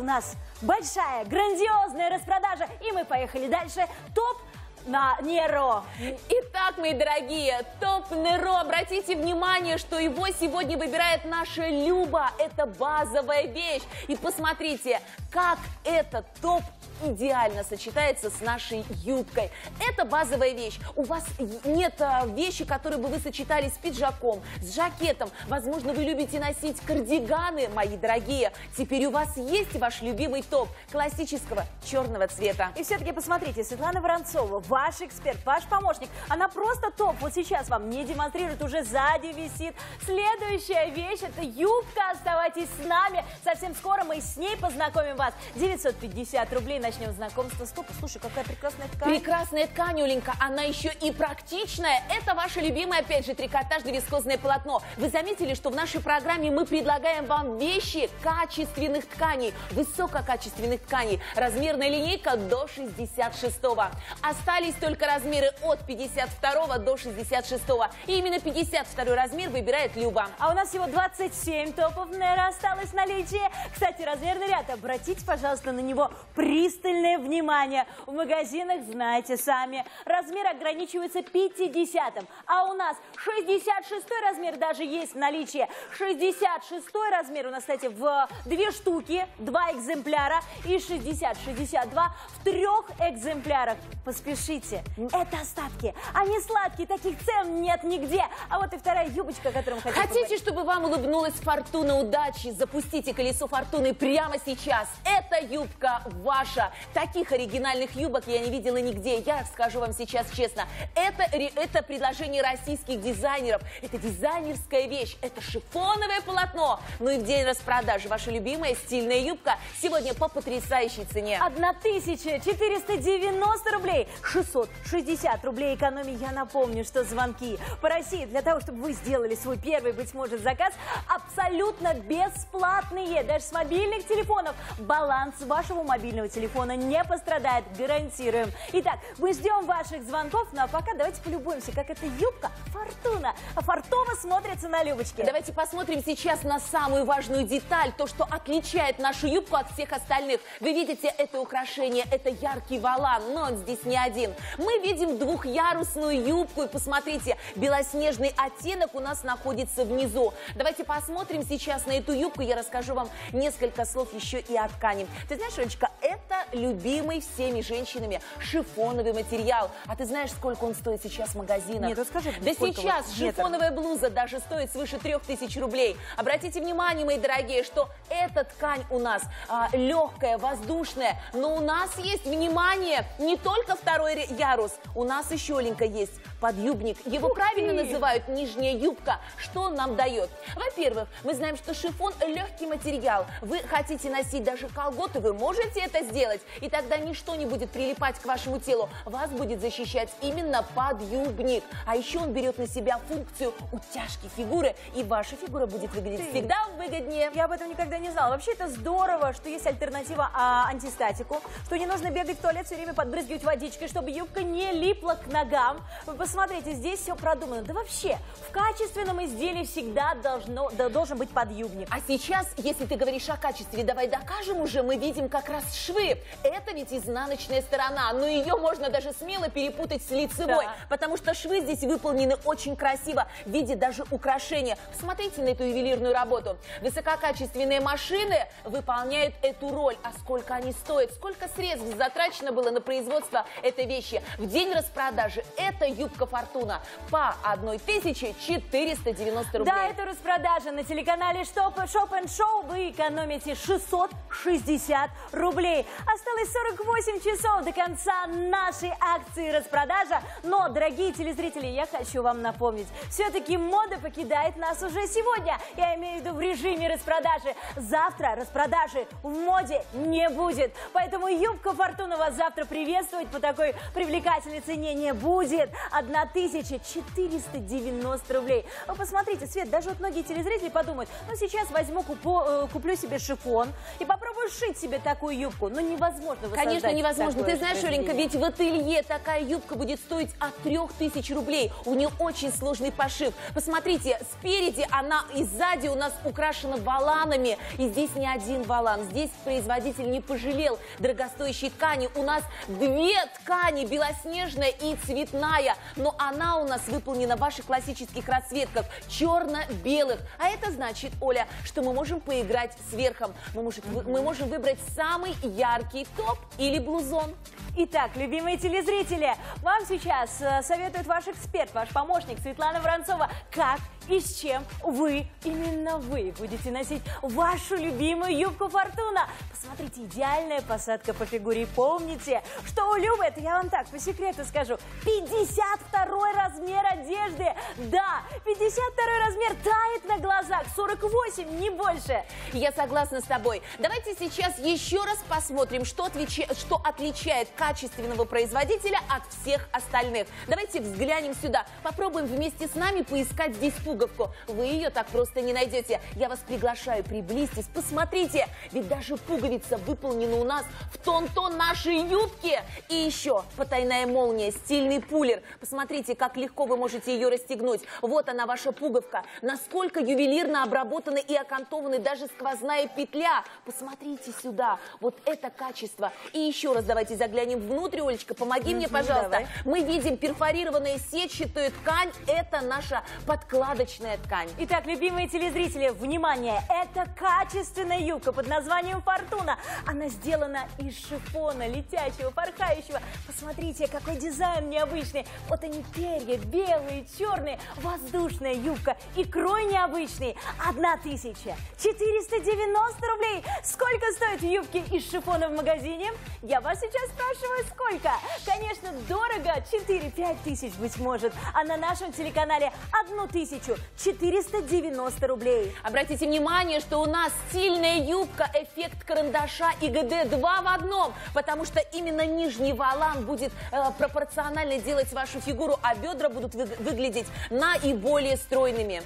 У нас большая, грандиозная распродажа, и мы поехали дальше. Топ на Неро. Итак, мои дорогие, топ Неро, обратите внимание, что его сегодня выбирает наша Люба. Это базовая вещь. И посмотрите, как этот топ идеально сочетается с нашей юбкой. Это базовая вещь. У вас нет а, вещи, которые бы вы сочетали с пиджаком, с жакетом. Возможно, вы любите носить кардиганы, мои дорогие. Теперь у вас есть ваш любимый топ классического черного цвета. И все-таки посмотрите, Светлана Воронцова, ваш эксперт, ваш помощник, она просто топ. Вот сейчас вам не демонстрирует, уже сзади висит. Следующая вещь – это юбка. Оставайтесь с нами. Совсем скоро мы с ней познакомим вас. 950 рублей на начнем знакомство с топом. Слушай, какая прекрасная ткань. Прекрасная ткань, Оленька. Она еще и практичная. Это ваше любимое, опять же, трикотажно-вискозное полотно. Вы заметили, что в нашей программе мы предлагаем вам вещи качественных тканей, высококачественных тканей. Размерная линейка до 66 -го. Остались только размеры от 52 до 66 -го. И именно 52 размер выбирает Люба. А у нас всего 27 топов, наверное, осталось в наличии. Кстати, размерный ряд, обратите, пожалуйста, на него пристально пристальное внимание. В магазинах, знаете сами, размер ограничивается 50 а у нас 66 размер даже есть в наличии. 66 размер у нас, кстати, в две штуки, два экземпляра и 60-62 в трех экземплярах. Поспешите, это остатки, они сладкие, таких цен нет нигде. А вот и вторая юбочка, которую мы хотим Хотите, чтобы вам улыбнулась фортуна удачи? Запустите колесо фортуны прямо сейчас. Эта юбка ваша. Таких оригинальных юбок я не видела нигде. Я скажу вам сейчас честно. Это, это предложение российских дизайнеров. Это дизайнерская вещь. Это шифоновое полотно. Ну и в день распродажи ваша любимая стильная юбка сегодня по потрясающей цене. 1490 рублей. 660 рублей экономии. Я напомню, что звонки по России для того, чтобы вы сделали свой первый, быть может, заказ, абсолютно бесплатные. Даже с мобильных телефонов. Баланс вашего мобильного телефона не пострадает, гарантируем. Итак, мы ждем ваших звонков, ну а пока давайте полюбуемся, как эта юбка Фортуна, фартово смотрится на Любочке. Давайте посмотрим сейчас на самую важную деталь, то, что отличает нашу юбку от всех остальных. Вы видите это украшение, это яркий валан, но он здесь не один. Мы видим двухъярусную юбку, и посмотрите, белоснежный оттенок у нас находится внизу. Давайте посмотрим сейчас на эту юбку, я расскажу вам несколько слов еще и о ткани. Ты знаешь, Олечка, это любимый всеми женщинами шифоновый материал. А ты знаешь, сколько он стоит сейчас в магазинах? Нет, расскажи. Да сейчас вот шифоновая блуза даже стоит свыше 3000 рублей. Обратите внимание, мои дорогие, что эта ткань у нас а, легкая, воздушная, но у нас есть, внимание, не только второй ярус, у нас еще, Ленька, есть подъюбник. Его Ух правильно ты! называют нижняя юбка. Что он нам дает? Во-первых, мы знаем, что шифон легкий материал. Вы хотите носить даже колготы, вы можете это сделать. И тогда ничто не будет прилипать к вашему телу. Вас будет защищать именно подъюбник. А еще он берет на себя функцию утяжки фигуры. И ваша фигура будет выглядеть ты. всегда выгоднее. Я об этом никогда не знала. Вообще это здорово, что есть альтернатива а, антистатику. Что не нужно бегать в туалет все время подбрызгивать водичкой, чтобы юбка не липла к ногам. Вы посмотрите, здесь все продумано. Да вообще, в качественном изделии всегда должно, да, должен быть подъюбник. А сейчас, если ты говоришь о качестве, давай докажем уже, мы видим как раз швы. Это ведь изнаночная сторона, но ее можно даже смело перепутать с лицевой, да. потому что швы здесь выполнены очень красиво, в виде даже украшения. Посмотрите на эту ювелирную работу. Высококачественные машины выполняют эту роль. А сколько они стоят, сколько средств затрачено было на производство этой вещи. В день распродажи эта юбка Фортуна по 1490 рублей. Да, это распродажа на телеканале Шоп and Show. Вы экономите 660 рублей. Осталось 48 часов до конца нашей акции распродажа. Но, дорогие телезрители, я хочу вам напомнить, все-таки мода покидает нас уже сегодня. Я имею в виду в режиме распродажи. Завтра распродажи в моде не будет. Поэтому юбка Фортуна вас завтра приветствовать по такой привлекательной цене не будет. Одна 1490 рублей. Вы посмотрите, Свет, даже вот многие телезрители подумают, ну сейчас возьму, купу, э, куплю себе шифон и попробую шить себе такую юбку. Но не невозможно Конечно, невозможно. Ты знаешь, Оленька, ведь в ателье такая юбка будет стоить от 3000 рублей. У нее очень сложный пошив. Посмотрите, спереди она и сзади у нас украшена валанами. И здесь не один валан. Здесь производитель не пожалел дорогостоящей ткани. У нас две ткани, белоснежная и цветная. Но она у нас выполнена в ваших классических расцветках, черно-белых. А это значит, Оля, что мы можем поиграть с верхом. Мы, может, мы можем выбрать самый яркий топ или блузон. Итак, любимые телезрители, вам сейчас э, советует ваш эксперт, ваш помощник Светлана Воронцова, как и с чем вы, именно вы, будете носить вашу любимую юбку Фортуна. Посмотрите, идеальная посадка по фигуре. Помните, что у Любы, это я вам так по секрету скажу, 52 размер одежды. Да, 52 размер тает на глазах, 48, не больше. Я согласна с тобой. Давайте сейчас еще раз посмотрим, что, отвеча- что отличает качественного производителя от всех остальных. Давайте взглянем сюда. Попробуем вместе с нами поискать здесь пуговку. Вы ее так просто не найдете. Я вас приглашаю, приблизьтесь, посмотрите. Ведь даже пуговица выполнена у нас в тон-тон нашей юбки. И еще потайная молния, стильный пулер. Посмотрите, как легко вы можете ее расстегнуть. Вот она, ваша пуговка. Насколько ювелирно обработана и окантована даже сквозная петля. Посмотрите сюда. Вот это качество. И еще раз давайте заглянем внутрь, Олечка. Помоги мне, пожалуйста. давай. Мы видим перфорированную сетчатую ткань. Это наша подкладочная ткань. Итак, любимые телезрители, внимание! Это качественная юбка под названием «Фортуна». Она сделана из шифона, летящего, порхающего. Посмотрите, какой дизайн необычный. Вот они перья, белые, черные, воздушная юбка и крой необычный. Одна тысяча 490 рублей. Сколько стоят юбки из шифона в магазине? Я вас сейчас спрашиваю, сколько? Конечно, дорого, 4-5 тысяч, быть может. А на нашем телеканале 1490 рублей. Обратите внимание, что у нас стильная юбка, эффект карандаша и ГД 2 в одном, потому что именно нижний валан будет э, пропорционально делать вашу фигуру, а бедра будут вы- выглядеть наиболее стройными.